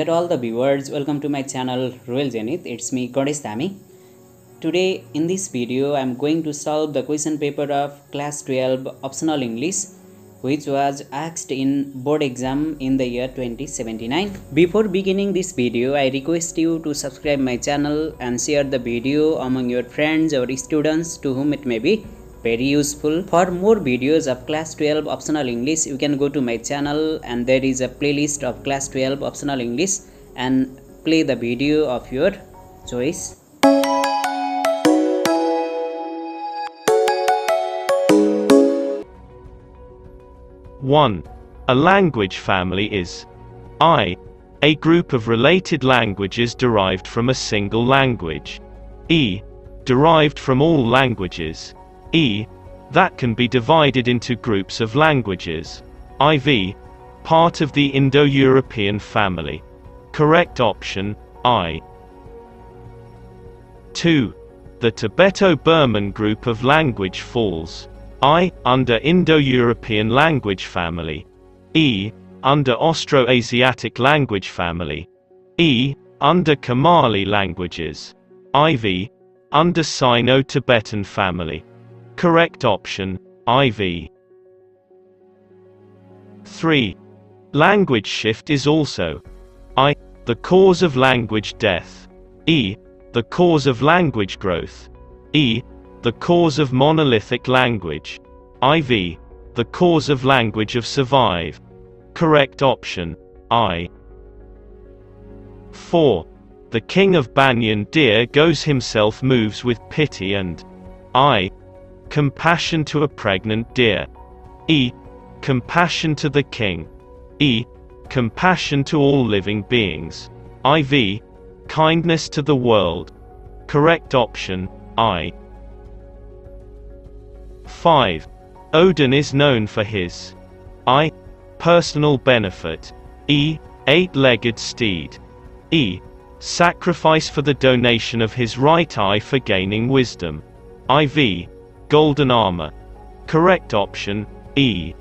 Dear all the viewers, welcome to my channel Royal Zenith. It's me Ganesh Dhami. Today in this video I am going to solve the question paper of class 12 optional English which was asked in board exam in the year 2079. Before beginning this video, I request you to subscribe my channel and share the video among your friends or students to whom it may be very useful. For more videos of class 12 optional English, you can go to my channel and there is a playlist of class 12 optional English and play the video of your choice. One. A language family is I. A group of related languages derived from a single language. E. Derived from all languages. E. That can be divided into groups of languages. IV. Part of the Indo-European family. Correct option, I. 2. The Tibeto-Burman group of language falls. I. Under Indo-European language family. E. Under Austroasiatic language family. E. Under Kamali languages. IV. Under Sino-Tibetan family. Correct option, IV. 3. Language shift is also I. The cause of language death. E. The cause of language growth. E. The cause of monolithic language. IV. The cause of language of survive. Correct option, I. 4. The king of Banyan deer goes himself moves with pity and I. Compassion to a pregnant deer. E. Compassion to the king. E. Compassion to all living beings. IV. Kindness to the world. Correct option, I. 5. Odin is known for his I. Personal benefit. E. Eight-legged steed. E. Sacrifice for the donation of his right eye for gaining wisdom. IV. Golden armor. Correct option, E.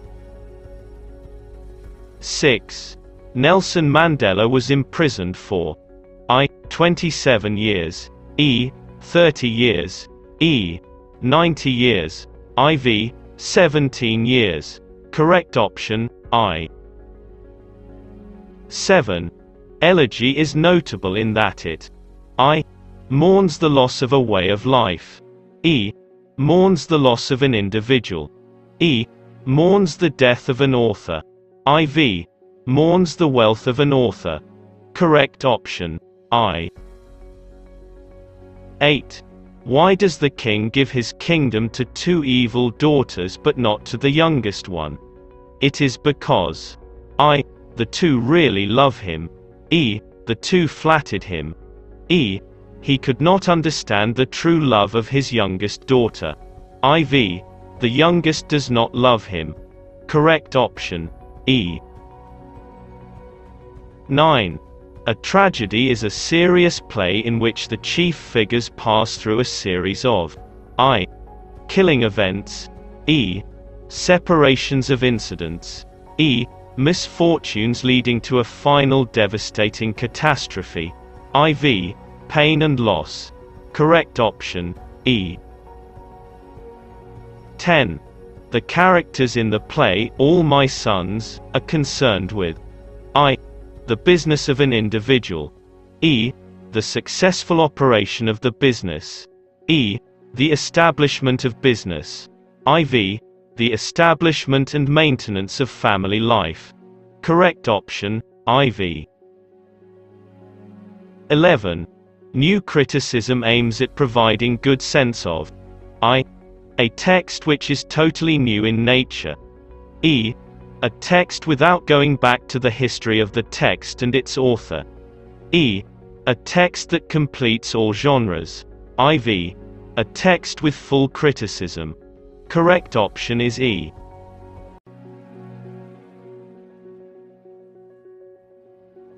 6. Nelson Mandela was imprisoned for I. 27 years, E. 30 years, E. 90 years, IV. 17 years. Correct option, I. 7. Elegy is notable in that it I. Mourns the loss of a way of life. E mourns the loss of an individual. E. Mourns the death of an author. IV. Mourns the wealth of an author. Correct option, I. 8. Why does the king give his kingdom to two evil daughters but not to the youngest one? It is because I. The two really love him. E. The two flattered him. E. He could not understand the true love of his youngest daughter. IV. The youngest does not love him. Correct option, E. 9. A tragedy is a serious play in which the chief figures pass through a series of I. Killing events, E. Separations of incidents, E. Misfortunes leading to a final devastating catastrophe, IV pain and loss. Correct option, E. 10. The characters in the play, All My Sons, are concerned with I. The business of an individual. E. The successful operation of the business. E. The establishment of business. IV. The establishment and maintenance of family life. Correct option, IV. 11. New criticism aims at providing good sense of I. A text which is totally new in nature. E. A text without going back to the history of the text and its author. E. A text that completes all genres. IV. A text with full criticism. Correct option is E.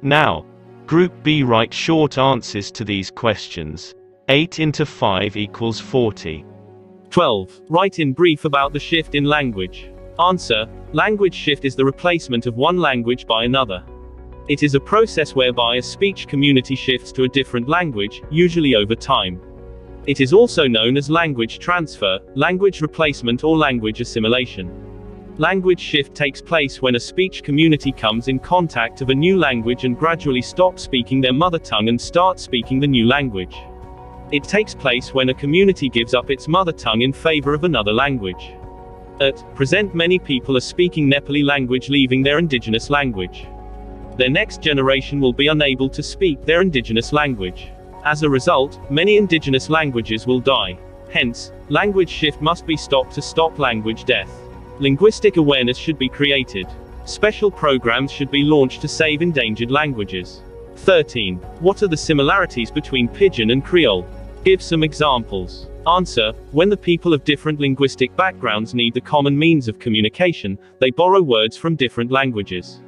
Now, Group B write short answers to these questions. 8 into 5 equals 40. 12. Write in brief about the shift in language. Answer. Language shift is the replacement of one language by another. It is a process whereby a speech community shifts to a different language, usually over time. It is also known as language transfer, language replacement or language assimilation. Language shift takes place when a speech community comes in contact of a new language and gradually stops speaking their mother tongue and starts speaking the new language. It takes place when a community gives up its mother tongue in favor of another language. At present many people are speaking Nepali language leaving their indigenous language. Their next generation will be unable to speak their indigenous language. As a result, many indigenous languages will die. Hence, language shift must be stopped to stop language death. Linguistic awareness should be created. Special programs should be launched to save endangered languages. 13. What are the similarities between Pidgin and Creole? Give some examples. Answer When the people of different linguistic backgrounds need the common means of communication, they borrow words from different languages.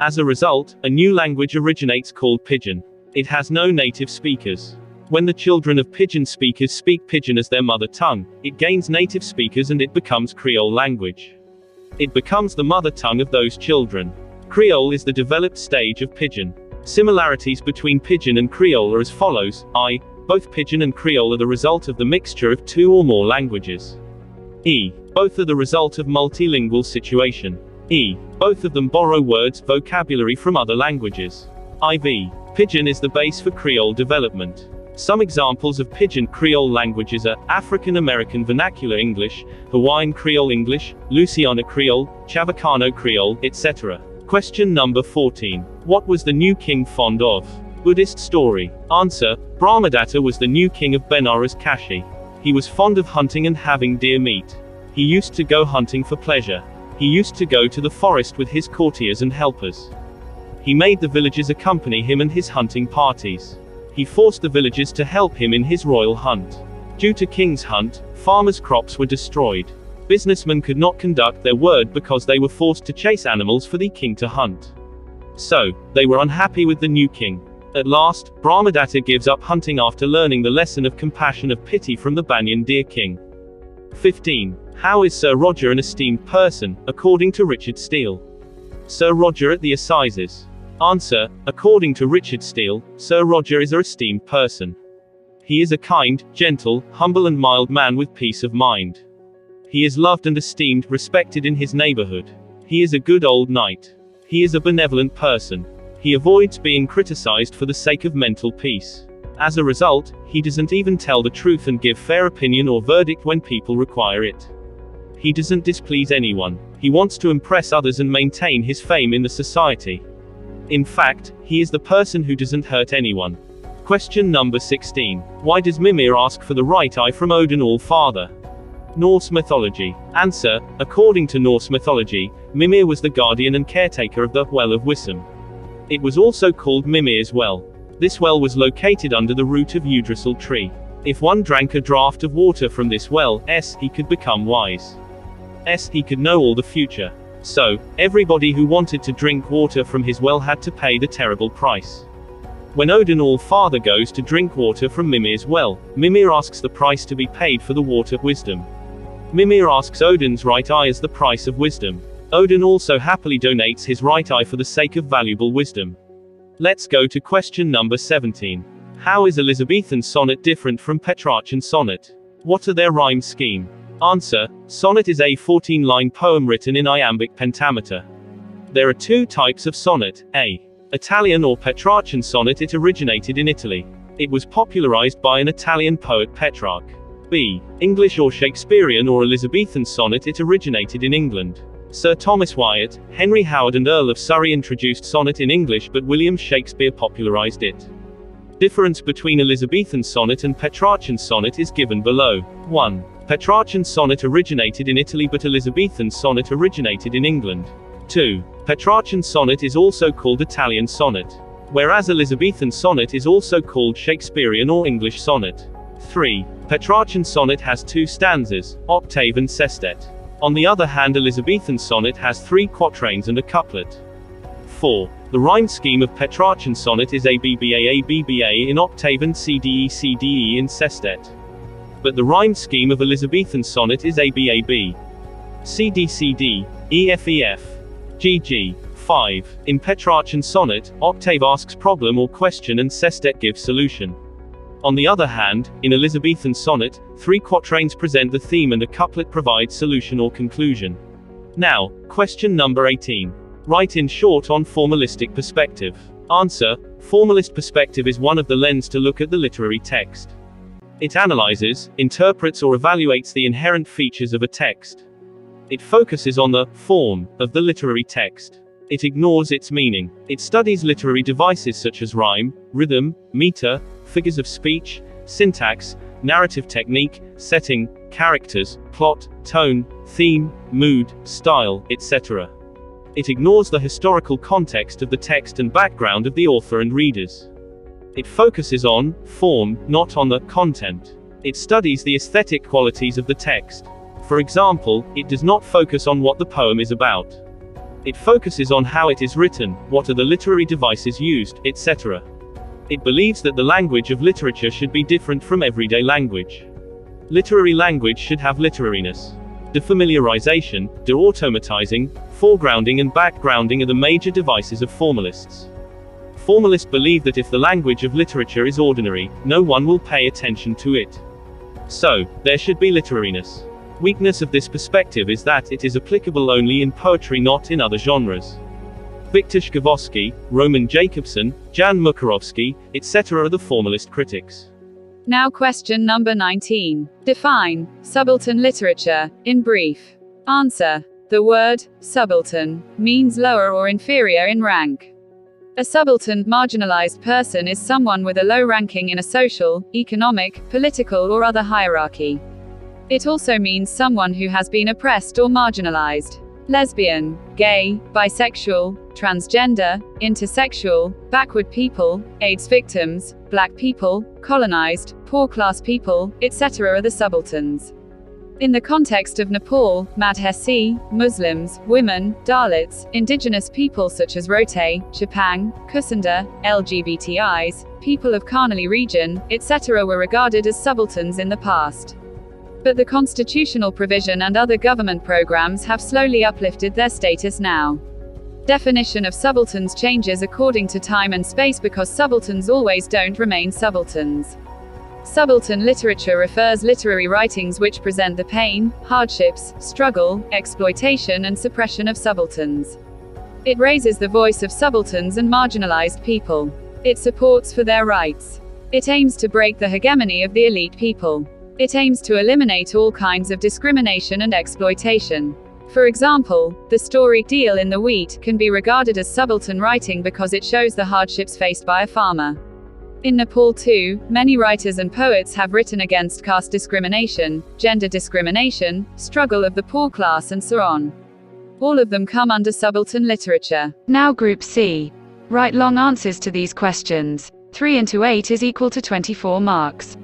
As a result, a new language originates called Pidgin. It has no native speakers. When the children of Pidgin speakers speak Pidgin as their mother tongue, it gains native speakers and it becomes Creole language. It becomes the mother tongue of those children. Creole is the developed stage of Pidgin. Similarities between Pidgin and Creole are as follows I. Both Pidgin and Creole are the result of the mixture of two or more languages. E. Both are the result of multilingual situation. E. Both of them borrow words, vocabulary from other languages. IV. Pidgin is the base for Creole development. Some examples of Pidgin Creole languages are African American Vernacular English, Hawaiian Creole English, Louisiana Creole, Chavacano Creole, etc. Question number 14. What was the new king fond of? Buddhist story. Answer Brahmadatta was the new king of Benares Kashi. He was fond of hunting and having deer meat. He used to go hunting for pleasure. He used to go to the forest with his courtiers and helpers. He made the villagers accompany him and his hunting parties. He forced the villagers to help him in his royal hunt. Due to King's hunt, farmers' crops were destroyed. Businessmen could not conduct their word because they were forced to chase animals for the king to hunt. So, they were unhappy with the new king. At last, Brahmadatta gives up hunting after learning the lesson of compassion of pity from the Banyan deer king. 15. How is Sir Roger an esteemed person, according to Richard Steele? Sir Roger at the Assizes. Answer According to Richard Steele, Sir Roger is a esteemed person. He is a kind, gentle, humble, and mild man with peace of mind. He is loved and esteemed, respected in his neighborhood. He is a good old knight. He is a benevolent person. He avoids being criticized for the sake of mental peace. As a result, he doesn't even tell the truth and give fair opinion or verdict when people require it. He doesn't displease anyone. He wants to impress others and maintain his fame in the society. In fact, he is the person who doesn't hurt anyone. Question number 16. Why does Mimir ask for the right eye from Odin All-Father? Norse mythology. Answer. According to Norse mythology, Mimir was the guardian and caretaker of the Well of Wisdom. It was also called Mimir's Well. This well was located under the root of Yggdrasil tree. If one drank a draught of water from this well, s, he could become wise. s, he could know all the future. So, everybody who wanted to drink water from his well had to pay the terrible price. When Odin All-Father goes to drink water from Mimir's well, Mimir asks the price to be paid for the water wisdom. Mimir asks Odin's right eye as the price of wisdom. Odin also happily donates his right eye for the sake of valuable wisdom. Let's go to question number 17. How is Elizabethan sonnet different from Petrarchan sonnet? What are their rhyme scheme? Answer Sonnet is a 14 line poem written in iambic pentameter. There are two types of sonnet A. Italian or Petrarchan sonnet, it originated in Italy. It was popularized by an Italian poet Petrarch. B. English or Shakespearean or Elizabethan sonnet, it originated in England. Sir Thomas Wyatt, Henry Howard, and Earl of Surrey introduced sonnet in English, but William Shakespeare popularized it. Difference between Elizabethan sonnet and Petrarchan sonnet is given below. 1. Petrarchan sonnet originated in Italy but Elizabethan sonnet originated in England. 2. Petrarchan sonnet is also called Italian sonnet. Whereas Elizabethan sonnet is also called Shakespearean or English sonnet. 3. Petrarchan sonnet has two stanzas, octave and sestet. On the other hand Elizabethan sonnet has three quatrains and a couplet. 4. The rhyme scheme of Petrarchan sonnet is ABBA ABBA in octave and CDE CDE in sestet but the rhyme scheme of Elizabethan sonnet is ABAB. CDCD, EFEF, GG. 5. In Petrarchan Sonnet, Octave asks problem or question and Sestet gives solution. On the other hand, in Elizabethan sonnet, three quatrains present the theme and a couplet provides solution or conclusion. Now, question number 18. Write in short on formalistic perspective. Answer Formalist perspective is one of the lens to look at the literary text. It analyzes, interprets, or evaluates the inherent features of a text. It focuses on the form of the literary text. It ignores its meaning. It studies literary devices such as rhyme, rhythm, meter, figures of speech, syntax, narrative technique, setting, characters, plot, tone, theme, mood, style, etc. It ignores the historical context of the text and background of the author and readers. It focuses on form, not on the content. It studies the aesthetic qualities of the text. For example, it does not focus on what the poem is about. It focuses on how it is written, what are the literary devices used, etc. It believes that the language of literature should be different from everyday language. Literary language should have literariness. Defamiliarization, deautomatizing, foregrounding and backgrounding are the major devices of formalists. Formalists believe that if the language of literature is ordinary, no one will pay attention to it. So, there should be literariness. Weakness of this perspective is that it is applicable only in poetry not in other genres. Viktor Shklovsky, Roman Jakobson, Jan Mukarovsky, etc. are the formalist critics. Now question number 19. Define subaltern literature in brief. Answer. The word subaltern means lower or inferior in rank. A subaltern, marginalized person is someone with a low ranking in a social, economic, political or other hierarchy. It also means someone who has been oppressed or marginalized. Lesbian, gay, bisexual, transgender, intersexual, backward people, AIDS victims, black people, colonized, poor class people, etc. are the subalterns. In the context of Nepal, Madhesi, Muslims, women, Dalits, indigenous people such as Rote, Chepang, Kusunda, LGBTIs, people of Karnali region, etc. were regarded as subalterns in the past. But the constitutional provision and other government programs have slowly uplifted their status now. Definition of subalterns changes according to time and space because subalterns always don't remain subalterns. Subaltern literature refers literary writings which present the pain, hardships, struggle, exploitation and suppression of subalterns. It raises the voice of subalterns and marginalized people. It supports for their rights. It aims to break the hegemony of the elite people. It aims to eliminate all kinds of discrimination and exploitation. For example, the story Deal in the Wheat can be regarded as subaltern writing because it shows the hardships faced by a farmer. In Nepal too, many writers and poets have written against caste discrimination, gender discrimination, struggle of the poor class and so on. All of them come under subaltern literature. Now group C. Write long answers to these questions. 3 into 8 is equal to 24 marks.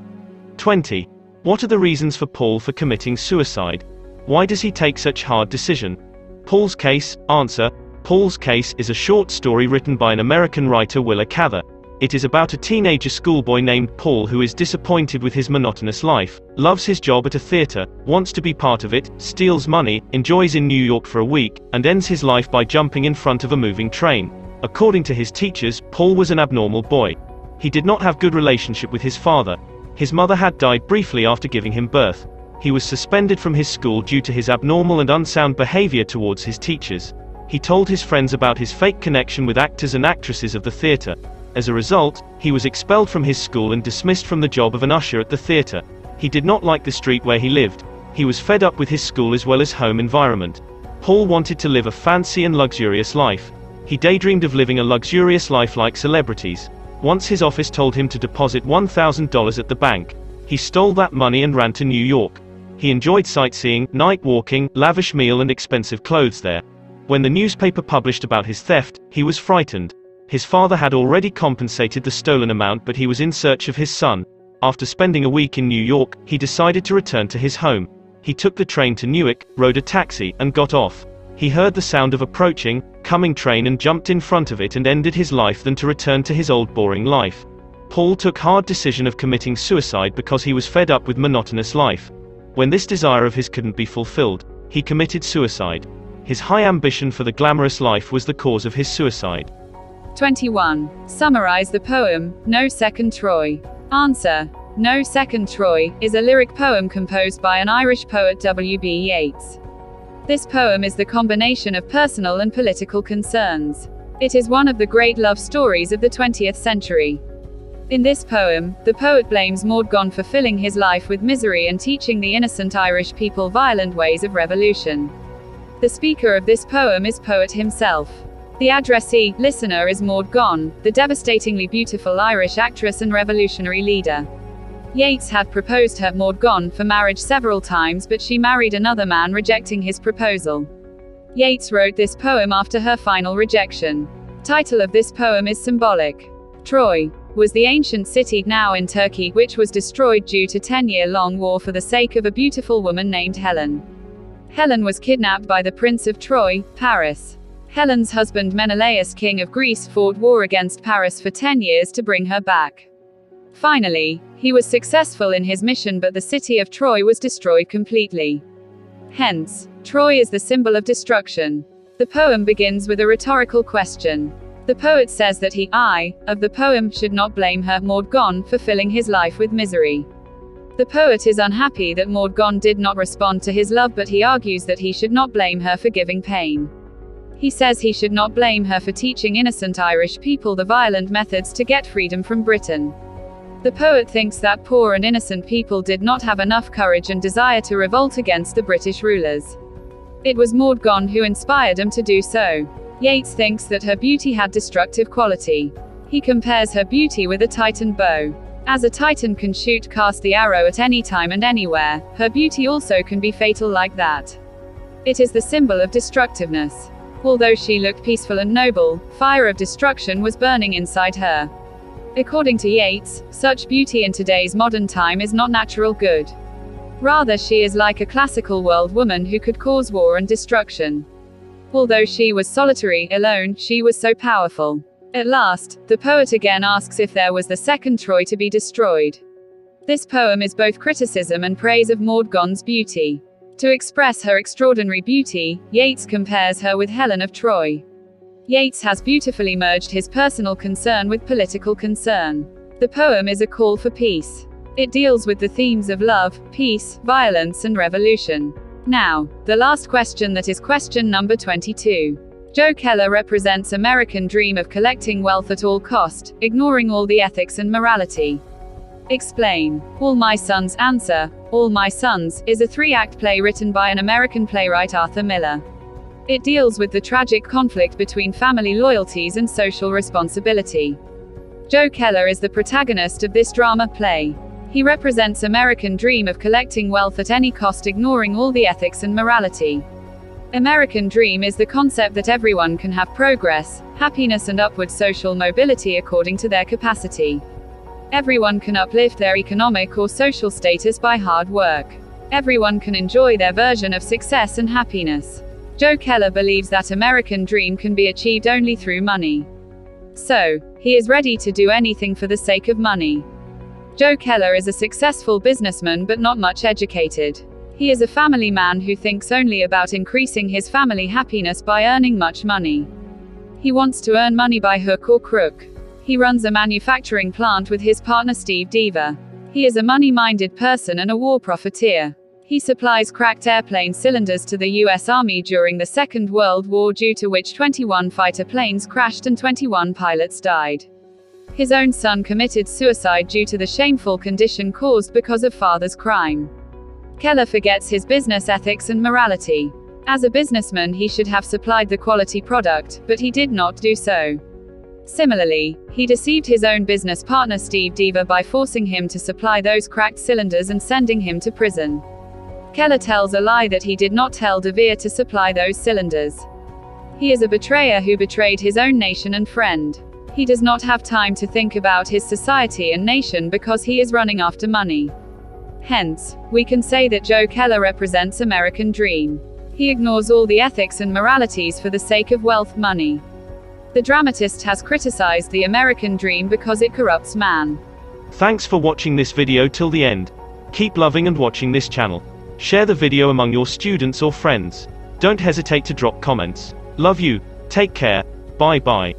20. What are the reasons for Paul for committing suicide? Why does he take such hard decision? Paul's case, answer, Paul's case is a short story written by an American writer Willa Cather. It is about a teenager schoolboy named Paul who is disappointed with his monotonous life, loves his job at a theater, wants to be part of it, steals money, enjoys in New York for a week, and ends his life by jumping in front of a moving train. According to his teachers, Paul was an abnormal boy. He did not have good relationship with his father, his mother had died briefly after giving him birth. He was suspended from his school due to his abnormal and unsound behavior towards his teachers. He told his friends about his fake connection with actors and actresses of the theater. As a result, he was expelled from his school and dismissed from the job of an usher at the theater. He did not like the street where he lived. He was fed up with his school as well as home environment. Paul wanted to live a fancy and luxurious life. He daydreamed of living a luxurious life like celebrities. Once his office told him to deposit $1,000 at the bank. He stole that money and ran to New York. He enjoyed sightseeing, night walking, lavish meal and expensive clothes there. When the newspaper published about his theft, he was frightened. His father had already compensated the stolen amount but he was in search of his son. After spending a week in New York, he decided to return to his home. He took the train to Newark, rode a taxi, and got off. He heard the sound of approaching, coming train and jumped in front of it and ended his life than to return to his old boring life. Paul took hard decision of committing suicide because he was fed up with monotonous life. When this desire of his couldn't be fulfilled, he committed suicide. His high ambition for the glamorous life was the cause of his suicide. 21. Summarize the poem, No Second Troy. Answer. No Second Troy is a lyric poem composed by an Irish poet W.B. Yeats. This poem is the combination of personal and political concerns. It is one of the great love stories of the 20th century. In this poem, the poet blames Maud Gonne for filling his life with misery and teaching the innocent Irish people violent ways of revolution. The speaker of this poem is poet himself. The addressee, listener is Maud Gonne, the devastatingly beautiful Irish actress and revolutionary leader. Yeats had proposed her, Maud Gonne, for marriage several times but she married another man rejecting his proposal. Yeats wrote this poem after her final rejection. Title of this poem is symbolic. Troy was the ancient city now in Turkey which was destroyed due to 10-year-long war for the sake of a beautiful woman named Helen. Helen was kidnapped by the Prince of Troy, Paris. Helen's husband Menelaus king of Greece fought war against Paris for 10 years to bring her back. Finally, he was successful in his mission but the city of Troy was destroyed completely. Hence, Troy is the symbol of destruction. The poem begins with a rhetorical question. The poet says that he, I, of the poem, should not blame her, Maud Gonne, for filling his life with misery. The poet is unhappy that Maud Gonne did not respond to his love but he argues that he should not blame her for giving pain. He says he should not blame her for teaching innocent Irish people the violent methods to get freedom from Britain. The poet thinks that poor and innocent people did not have enough courage and desire to revolt against the British rulers. It was Maud Gonne who inspired them to do so. Yeats thinks that her beauty had destructive quality. He compares her beauty with a titan bow. As a titan can shoot cast the arrow at any time and anywhere, her beauty also can be fatal like that. It is the symbol of destructiveness. Although she looked peaceful and noble, fire of destruction was burning inside her. According to Yeats, such beauty in today's modern time is not natural good. Rather, she is like a classical world woman who could cause war and destruction. Although she was solitary, alone, she was so powerful. At last, the poet again asks if there was the second Troy to be destroyed. This poem is both criticism and praise of Maud Gonne's beauty. To express her extraordinary beauty, Yeats compares her with Helen of Troy. Yeats has beautifully merged his personal concern with political concern. The poem is a call for peace. It deals with the themes of love, peace, violence, and revolution. Now, the last question that is question number 22. Joe Keller represents American dream of collecting wealth at all cost, ignoring all the ethics and morality. Explain. All My Sons answer. All My Sons is a three-act play written by an American playwright Arthur Miller. It deals with the tragic conflict between family loyalties and social responsibility. Joe Keller is the protagonist of this drama play. He represents American dream of collecting wealth at any cost ignoring all the ethics and morality. American dream is the concept that everyone can have progress, happiness and upward social mobility according to their capacity. Everyone can uplift their economic or social status by hard work. Everyone can enjoy their version of success and happiness. Joe Keller believes that American dream can be achieved only through money. So, he is ready to do anything for the sake of money. Joe Keller is a successful businessman but not much educated. He is a family man who thinks only about increasing his family happiness by earning much money. He wants to earn money by hook or crook. He runs a manufacturing plant with his partner Steve Deever. He is a money minded person and a war profiteer. He supplies cracked airplane cylinders to the US Army during the Second World War, due to which 21 fighter planes crashed and 21 pilots died. His own son committed suicide due to the shameful condition caused because of father's crime. Keller forgets his business ethics and morality. As a businessman, he should have supplied the quality product, but he did not do so. Similarly, he deceived his own business partner Steve Deever by forcing him to supply those cracked cylinders and sending him to prison. Keller tells a lie that he did not tell Deever to supply those cylinders. He is a betrayer who betrayed his own nation and friend. He does not have time to think about his society and nation because he is running after money. Hence, we can say that Joe Keller represents American dream. He ignores all the ethics and moralities for the sake of wealth money. The dramatist has criticized the American dream because it corrupts man. Thanks for watching this video till the end. Keep loving and watching this channel. Share the video among your students or friends. Don't hesitate to drop comments. Love you, take care, bye bye.